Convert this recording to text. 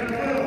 Thank you.